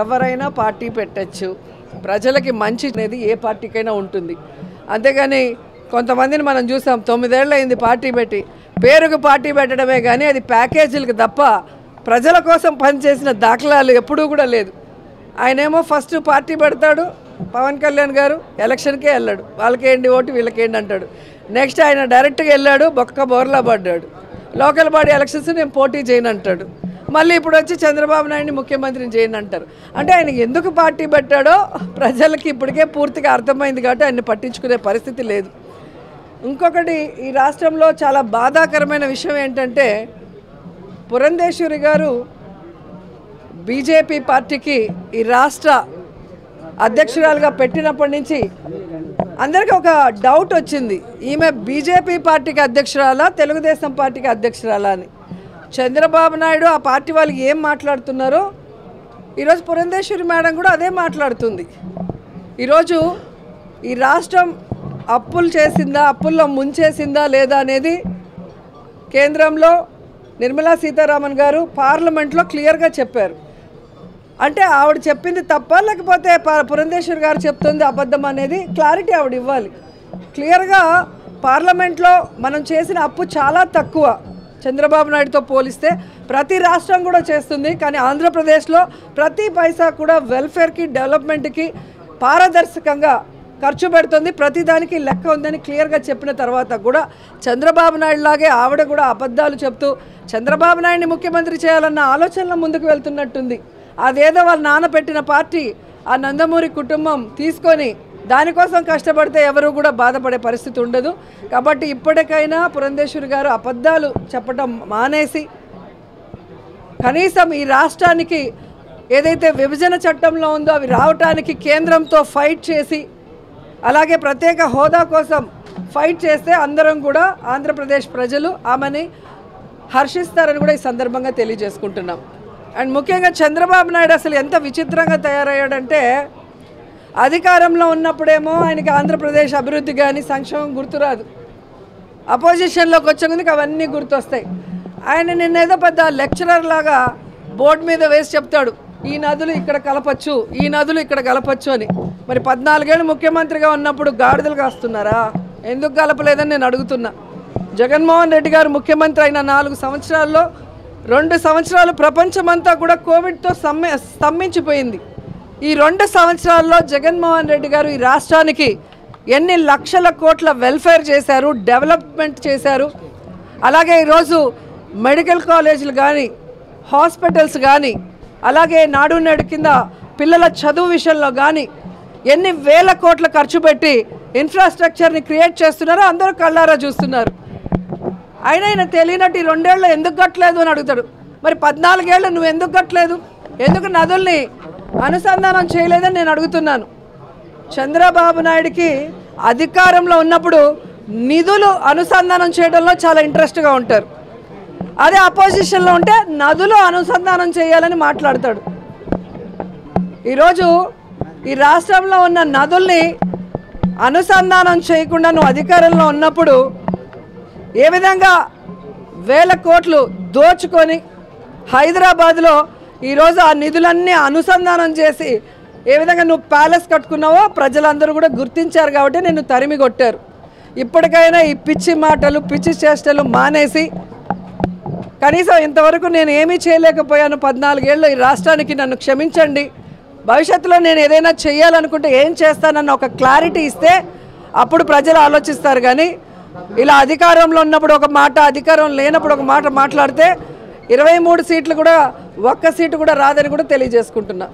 ఎవరైనా పార్టీ పెట్టచ్చు. ప్రజలకి మంచి అనేది ఏ పార్టీకైనా ఉంటుంది. అంతేగాని కొంతమందిని మనం చూసాం తొమ్మిదేళ్ళు అయింది పార్టీ పెట్టి. పేరుకు పార్టీ పెట్టడమే కానీ అది ప్యాకేజీలకు తప్ప ప్రజల కోసం పనిచేసిన దాఖలాలు ఎప్పుడూ కూడా లేదు. ఆయనేమో ఫస్ట్ పార్టీ పెడతాడు పవన్ కళ్యాణ్ గారు ఎలక్షన్కే వెళ్ళాడు. వాళ్ళకేంటి ఓటు వీళ్ళకేంటి అంటాడు. నెక్స్ట్ ఆయన డైరెక్ట్గా వెళ్ళాడు బొక్క బోర్లా పడ్డాడు. లోకల్ బాడీ ఎలక్షన్స్ నేను పోటీ చేయను అంటాడు. మళ్ళీ ఇప్పుడు వచ్చి చంద్రబాబు నాయుడిని ముఖ్యమంత్రిని చేయను అంటారు. అంటే ఆయన ఎందుకు పార్టీ పెట్టాడో ప్రజలకి ఇప్పటికే పూర్తిగా అర్థమైంది కాబట్టి ఆయన్ని పట్టించుకునే పరిస్థితి లేదు. ఇంకొకటి ఈ రాష్ట్రంలో చాలా బాధాకరమైన విషయం ఏంటంటే పురంధేశ్వరి గారు బీజేపీ పార్టీకి ఈ రాష్ట్ర అధ్యక్షురాలుగా పెట్టినప్పటి నుంచి అందరికీ ఒక డౌట్ వచ్చింది. ఈమె బీజేపీ పార్టీకి అధ్యక్షురాలా తెలుగుదేశం పార్టీకి అధ్యక్షురాలా అని. చంద్రబాబు నాయుడు ఆ పార్టీ వాళ్ళు ఏం మాట్లాడుతున్నారో ఈరోజు పురంధేశ్వరి మేడం కూడా అదే మాట్లాడుతుంది. ఈరోజు ఈ రాష్ట్రం అప్పులు చేసిందా అప్పుల్లో ముంచేసిందా లేదా అనేది కేంద్రంలో నిర్మలా సీతారామన్ గారు పార్లమెంట్లో క్లియర్గా చెప్పారు. అంటే ఆవిడ చెప్పింది తప్ప లేకపోతే ప- పురంధేశ్వర్ గారు చెప్తుంది అబద్ధం అనేది క్లారిటీ ఆవిడ ఇవ్వాలి. క్లియర్గా పార్లమెంట్లో మనం చేసిన అప్పు చాలా తక్కువ. చంద్రబాబు నాయుడుతో పోలిస్తే ప్రతి రాష్ట్రం కూడా చేస్తుంది కానీ ఆంధ్రప్రదేశ్లో ప్రతి పైసా కూడా వెల్ఫేర్కి డెవలప్మెంట్కి పారదర్శకంగా ఖర్చు పెడుతుంది. ప్రతిదానికి లెక్క ఉందని క్లియర్గా చెప్పిన తర్వాత కూడా చంద్రబాబు నాయుడు లాగే ఆవిడ కూడా అబద్ధాలు చెప్తూ చంద్రబాబు నాయుడిని ముఖ్యమంత్రి చేయాలన్న ఆలోచనలో ముందుకు వెళ్తున్నట్టుంది. అదేదో వాళ్ళ నాన్న పెట్టిన పార్టీ ఆ నందమూరి కుటుంబం తీసుకొని దానికోసం కష్టపడితే ఎవరు కూడా బాధపడే పరిస్థితి ఉండదు. కాబట్టి ఇప్పటికైనా పురంధేశ్వరి గారు అబద్ధాలు చెప్పడం మానేసి కనీసం ఈ రాష్ట్రానికి ఏదైతే విభజన చట్టంలో ఉందో అవి రావటానికి కేంద్రంతో ఫైట్ చేసి అలాగే ప్రత్యేక హోదా కోసం ఫైట్ చేస్తే అందరం కూడా ఆంధ్రప్రదేశ్ ప్రజలు ఆమెని హర్షిస్తారని కూడా ఈ సందర్భంగా తెలియజేసుకుంటున్నాం. అండ్ ముఖ్యంగా చంద్రబాబు నాయుడు అసలు ఎంత విచిత్రంగా తయారయ్యాడంటే అధికారంలో ఉన్నప్పుడేమో ఆయనకి ఆంధ్రప్రదేశ్ అభివృద్ధి కానీ సంక్షేమం గుర్తురాదు. అపోజిషన్లోకి వచ్చేందుకు అవన్నీ గుర్తొస్తాయి. ఆయన నిన్నేదో పెద్ద లెక్చరర్ లాగా బోర్డు మీద వేసి చెప్తాడు ఈ నదులు ఇక్కడ కలపచ్చు ఈ నదులు ఇక్కడ కలపచ్చు అని. మరి పద్నాలుగేళ్ళు ముఖ్యమంత్రిగా ఉన్నప్పుడు గాడిదలు కాస్తున్నారా? ఎందుకు కలపలేదని నేను అడుగుతున్నా. జగన్మోహన్ రెడ్డి గారు ముఖ్యమంత్రి అయిన నాలుగు సంవత్సరాల్లో రెండు సంవత్సరాలు ప్రపంచమంతా కూడా కోవిడ్తో సమ్మె స్తంభించిపోయింది. ఈ రెండు సంవత్సరాల్లో జగన్మోహన్ రెడ్డి గారు ఈ రాష్ట్రానికి ఎన్ని లక్షల కోట్ల వెల్ఫేర్ చేశారు డెవలప్మెంట్ చేశారు అలాగే ఈరోజు మెడికల్ కాలేజీలు కానీ హాస్పిటల్స్ కానీ అలాగే నాడు నేడు కింద పిల్లల చదువు విషయంలో కానీ ఎన్ని వేల కోట్ల ఖర్చు పెట్టి ఇన్ఫ్రాస్ట్రక్చర్ని క్రియేట్ చేస్తున్నారో అందరూ కళ్ళారా చూస్తున్నారు. అయినా ఆయన తెలియనట్టు ఈ రెండేళ్ళు ఎందుకు కట్టలేదు అని అడుగుతాడు. మరి పద్నాలుగేళ్ళు నువ్వు ఎందుకు కట్టలేదు? ఎందుకు నదుల్ని అనుసంధానం చేయలేదని నేను అడుగుతున్నాను. చంద్రబాబు నాయుడికి అధికారంలో ఉన్నప్పుడు నిధులు అనుసంధానం చేయడంలో చాలా ఇంట్రెస్ట్గా ఉంటారు. అదే అపోజిషన్లో ఉంటే నదులు అనుసంధానం చేయాలని మాట్లాడతాడు. ఈరోజు ఈ రాష్ట్రంలో ఉన్న నదుల్ని అనుసంధానం చేయకుండా నువ్వు అధికారంలో ఉన్నప్పుడు ఏ విధంగా వేల కోట్లు దోచుకొని హైదరాబాద్లో ఈరోజు ఆ నిధులన్నీ అనుసంధానం చేసి ఏ విధంగా నువ్వు ప్యాలెస్ కట్టుకున్నావో ప్రజలందరూ కూడా గుర్తించారు కాబట్టి నిన్ను తరిమి కొట్టారు. ఇప్పటికైనా ఈ పిచ్చి మాటలు పిచ్చి చేష్టలు మానేసి కనీసం ఇంతవరకు నేను ఏమీ చేయలేకపోయాను పద్నాలుగేళ్ళు ఈ రాష్ట్రానికి నన్ను క్షమించండి. భవిష్యత్తులో నేను ఏదైనా చేయాలనుకుంటే ఏం చేస్తానన్న ఒక క్లారిటీ ఇస్తే అప్పుడు ప్రజలు ఆలోచిస్తారు కానీ ఇలా అధికారంలో ఉన్నప్పుడు ఒక మాట అధికారం లేనప్పుడు ఒక మాట మాట్లాడితే ఇరవై మూడు సీట్లు కూడా ఒక్క సీటు కూడా రాదని కూడా తెలియజేసుకుంటున్నా.